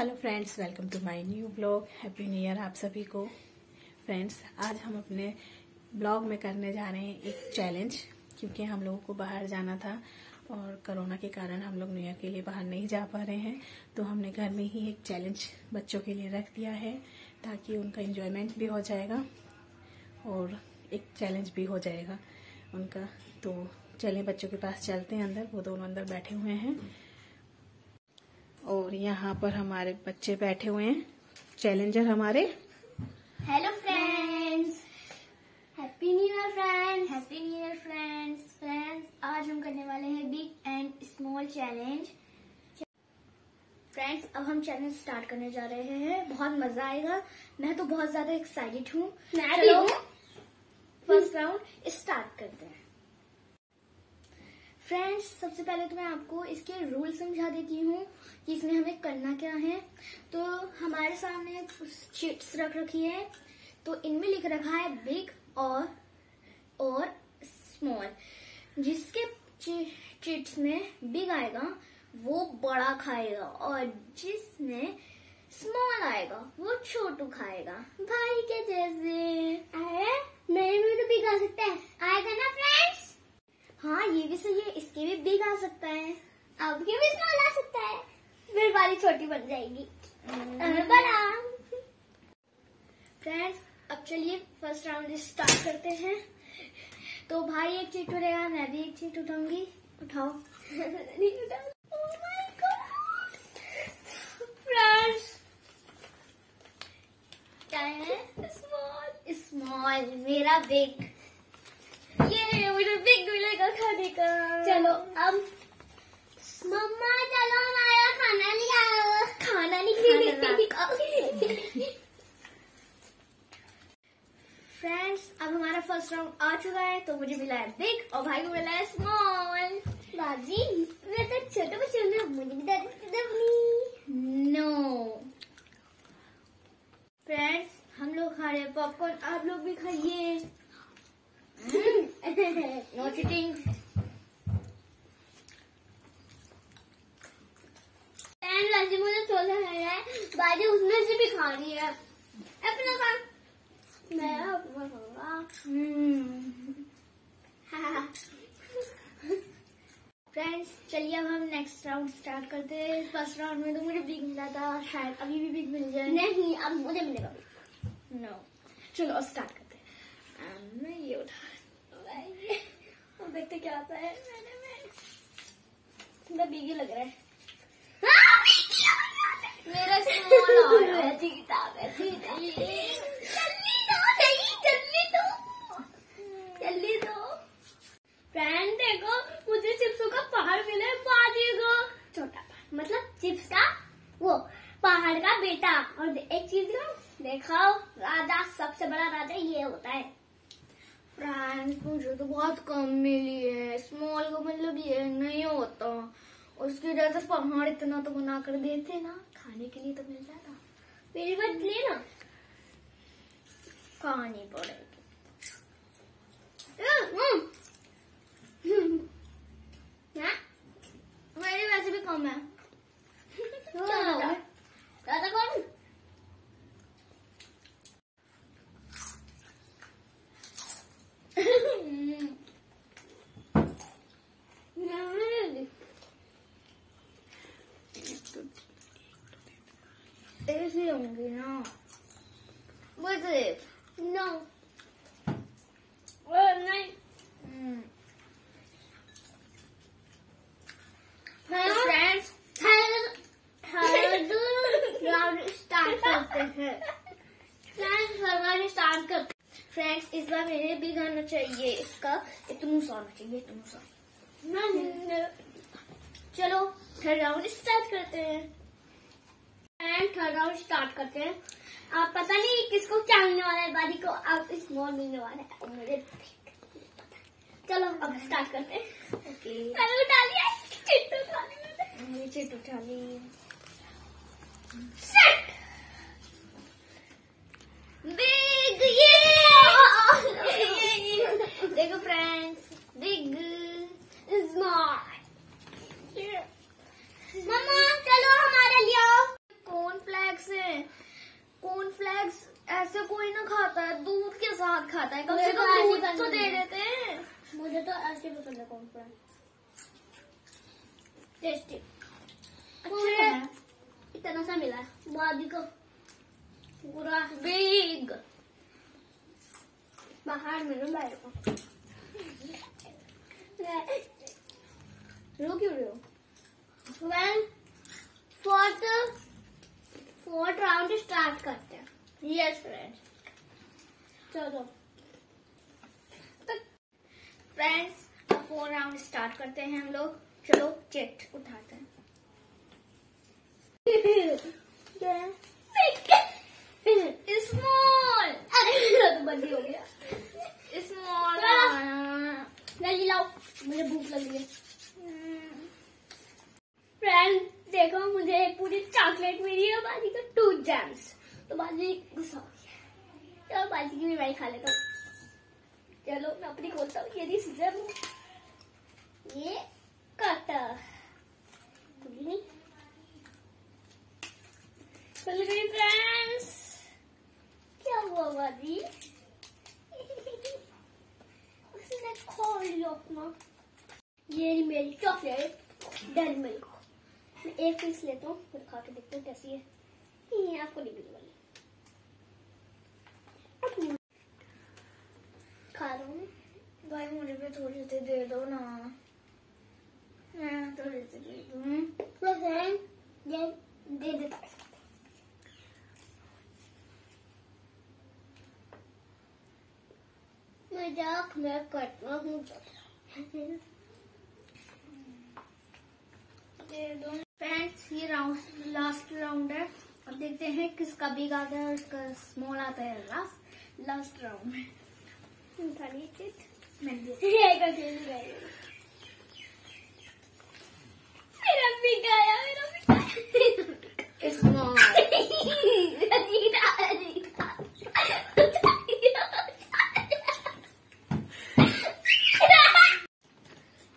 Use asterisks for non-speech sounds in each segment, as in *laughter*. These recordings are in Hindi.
Hello friends welcome to my new blog happy new year आप सभी को। फ्रेंड्स आज हम अपने ब्लॉग में करने जा रहे हैं एक चैलेंज क्योंकि हम लोगों को बाहर जाना था और कोरोना के कारण हम लोग न्यू ईयर के लिए बाहर नहीं जा पा रहे हैं। तो हमने घर में ही एक चैलेंज बच्चों के लिए रख दिया है, ताकि उनका इन्जॉयमेंट भी हो जाएगा और एक चैलेंज भी हो जाएगा उनका। तो चलें, बच्चों के पास चलते हैं अंदर। वो दोनों अंदर बैठे हुए हैं। और यहाँ पर हमारे बच्चे बैठे हुए हैं। चैलेंजर हमारे। Hello friends happy new year friends happy new year friends friends आज हम करने वाले हैं big and small challenge friends अब हम चैलेंज स्टार्ट करने जा रहे हैं। बहुत मज़ा आएगा। मैं तो बहुत ज़्यादा एक्साइटेड हूँ। चलो फ़र्स्ट राउंड स्टार्ट करते हैं। फ्रेंड्स सबसे पहले तो मैं आपको इसके रूल समझा देती हूँ कि इसमें हमें करना क्या है। तो हमारे सामने चिट्स रख रखी है। तो इनमें लिख रखा है बिग और और स्मॉल जिसके चिट्स में बिग आएगा, वो बड़ा खाएगा और जिसमें स्मॉल आएगा, वो छोटू खाएगा। भाई के जैसे। अरे मेरे में तो बिग आ सकता है। आएगा ना फ्रेंड्स हाँ ये भी सही है इसके भी बिग आ सकता है। आपके भी स्मॉल आ सकता है। फिर वाली छोटी बन जाएगी। बड़ा। फ्रेंड्स अब चलिए फ़र्स्ट राउंड स्टार्ट करते हैं। तो भाई एक चीट उठेगा मैं भी एक चीट उठाऊँगी। उठाओ। नहीं उठाओ क्या है? स्मॉल स्मॉल मेरा बिग मुझे बिग मिलेगा खाने का चलो अब मम्मा चलो हमारा खाना ले आओ खाना नहीं फ्रेंड्स अब हमारा फ़र्स्ट राउंड आ चुका है तो मुझे मिला है बिग और भाई को मिला है स्मॉल बाजी? मैं तो छोटे बच्चे हूँ मुझे भी दादी नो फ्रेंड्स हम लोग खा रहे हैं पॉपकॉर्न आप लोग भी खाइए। *laughs* चीटिंग बाजी मुझे छोला है बाजी उसमें से भी खा रही है अपना खा मैं अपना खाऊँगा फ्रेंड्स चलिए अब हम नेक्स्ट राउंड स्टार्ट करते हैं। फ़र्स्ट राउंड में तो मुझे बिग मिला था शायद अभी भी बिग मिल जाए। नहीं अब मुझे मिलेगा। नो चलो स्टार्ट करते हैं मैं ये उठा अब देखते क्या आता है? मैंने मैं बीगी लग रहा है। मेरा स्मॉल किताब है जल्दी दो नहीं जल्दी दो जल्दी दो फ्रेंड देखो मुझे चिप्सों का पहाड़ मिला है बाजी को छोटा मतलब चिप्स का वो पहाड़ का बेटा और एक चीज़ ना देखो राजा सबसे बड़ा राजा ये होता है फ्रेंड्स मुझे तो बहुत कम मिली है। स्मॉल का मतलब ये नहीं होता। उसकी वजह से पहाड़ इतना तो बना कर देते ना। खाने के लिए तो मिल जाता। मेरी बात लेना खानी पड़ेगी मेरी वैसे भी कम है ज़्यादा कौन it? नहीं. फ्रेंड्स थर्ड राउंड स्टार्ट करते हैं फ्रेंड्स इस बार मेरे भी गाना चाहिए इसका इतनूसा आना चाहिए तुम इतनूसा चलो थर्ड राउंड स्टार्ट करते हैं एंड थर्ड राउंड स्टार्ट करते हैं। आप पता नहीं किसको क्या मिलने वाला है बारी को आप स्मॉल मिलने वाला है। मुझे चलो अब स्टार्ट करते हैं। ओके मैंने उठा लिया। चिट्टू उठा ली चिट्टू उठा ली। से। कॉर्नफ्लेक्स ऐसे कोई ना खाता है दूध के साथ खाता है। कम से कम दूध तो दे देते हैं। मुझे तो ऐसे ही पसंद है कॉर्नफ्लेक्स टेस्टी अच्छा है। इतना सा मिला बादी का तो पूरा बिग बाहर मिलो बाहर को। रो क्यों रहे हो? Well well, for fourth round start करते हैं। यस फ्रेंड्स चलो। फ्रेंड्स अब फोर राउंड स्टार्ट करते हैं हम लोग। चलो चेट उठाते हैं। स्मॉल अरे तो बंदी हो गया। स्मॉल लाओ मुझे भूख लगी है। देखो, मुझे पूरी चॉकलेट मिली है बाजी को टू जैम्स तो बाजी गुस्सा हो गया चलो बाजी की भी मैं ही खा लेता हूँ। चलो, मैं अपनी खोलता हूँ। ये दी सीजर ये कटर खुल। गई फ्रेंड्स क्या हुआ बाजी? *laughs* उसने खोल लिया अपना। ये मेरी चॉकलेट डेरी मिल्क मैं एक पीस लेता हूँ फिर खा के देखते हैं कैसी है। ये आपको नहीं मिलने वाली। खा रहा हूँ। भाई मुझे भी थोड़ी सी दे दो ना। मैं थोड़ी सी दे दूँ। तो फ्रेंड दे देता हूँ। मज़ाक मैं करता हूँ। दे दो। फ्रेंड्स ये राउंड लास्ट राउंड है। अब देखते हैं किसका बिग आता है और इसका स्मॉल आता है। लास्ट लास्ट राउंड मेरा भी गया मेरा भी *laughs* गया स्मॉल अजीरा अजीरा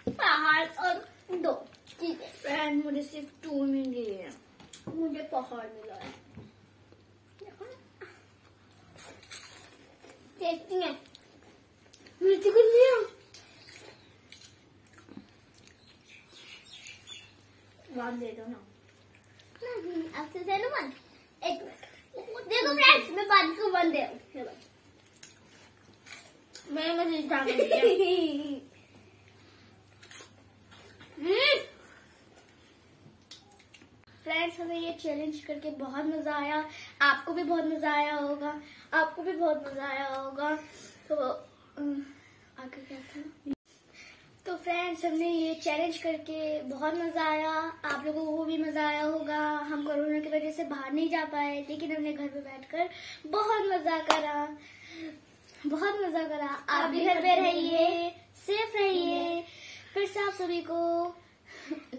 पहाड़ और दो ठीक है फ्रेंड मुझे सिर्फ़ टू मिली है मुझे पहाड़ मिला है देखो ना। देखती हैं। मिर्ची कुछ नहीं है। वन दे दो ना। नहीं, अब से दे दो वन एक मिनट। देखो फ्रेंड्स मैं बाद को वन दे। मैं मुझे जाने फ्रेंड्स हमें ये चैलेंज करके बहुत मज़ा आया। आपको भी बहुत मज़ा आया होगा। आपको भी बहुत मज़ा आया होगा। तो आगे क्या था तो फ्रेंड्स हमने ये चैलेंज करके बहुत मज़ा आया। आप लोगों को भी मज़ा आया होगा। हम कोरोना की वजह से बाहर नहीं जा पाए, लेकिन हमने घर पे बैठकर बहुत मज़ा करा। बहुत मज़ा करा। आप भी घर पे रहिए सेफ़ रहिए। फिर से आप सभी को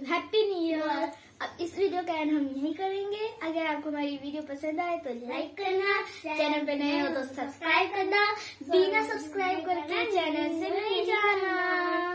हैप्पी न्यू ईयर अब इस वीडियो का एंड हम यही करेंगे। अगर आपको हमारी वीडियो पसंद आए तो लाइक करना, चैनल पे नए हो तो सब्सक्राइब करना, बिना सब्सक्राइब करके चैनल से नहीं जाना।